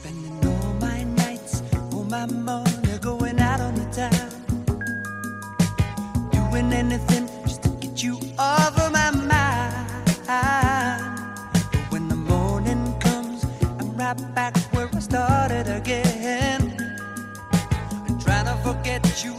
Spending all my nights, all my money going out on the town. Doing anything just to get you off of my mind. But when the morning comes, I'm right back where I started again. I'm trying to forget you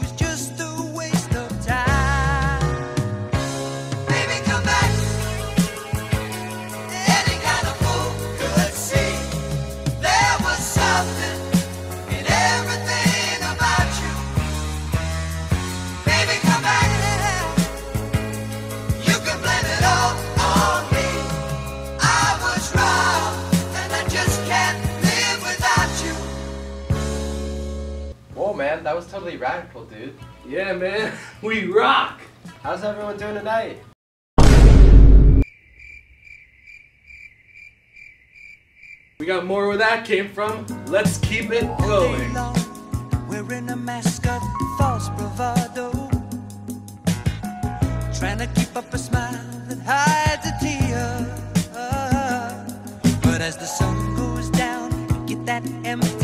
man, that was totally radical, dude. Yeah, man, we rock. How's everyone doing tonight? We got more where that came from. Let's keep it going. long, wearing a mask of false bravado. Trying to keep up a smile that hides a tear. But as the sun goes down, get that empty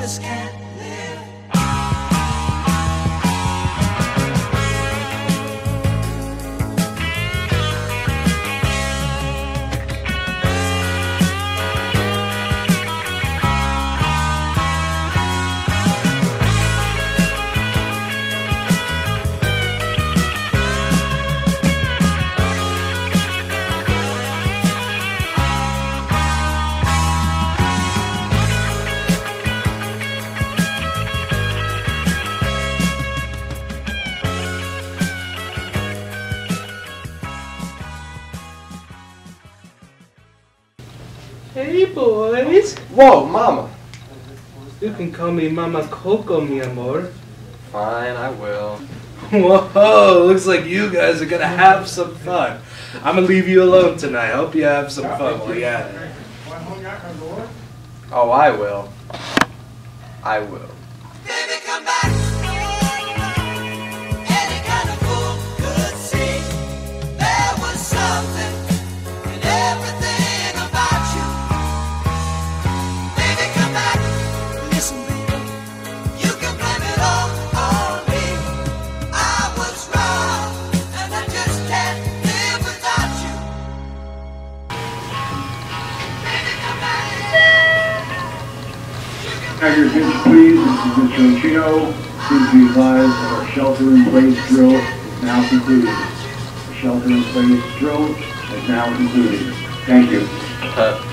just can't live. Hey, boys. Whoa, mama. You can call me Mama Coco, mi amor. Fine, I will. Whoa, looks like you guys are gonna have some fun. I'm gonna leave you alone tonight. Hope you have some fun while you're at it. Oh, I will. I will. Tigers, attention please, this is Mr. Ochino. Please be advised that our shelter-in-place drill is now concluded. The shelter-in-place drill is now concluded. Thank you. Uh,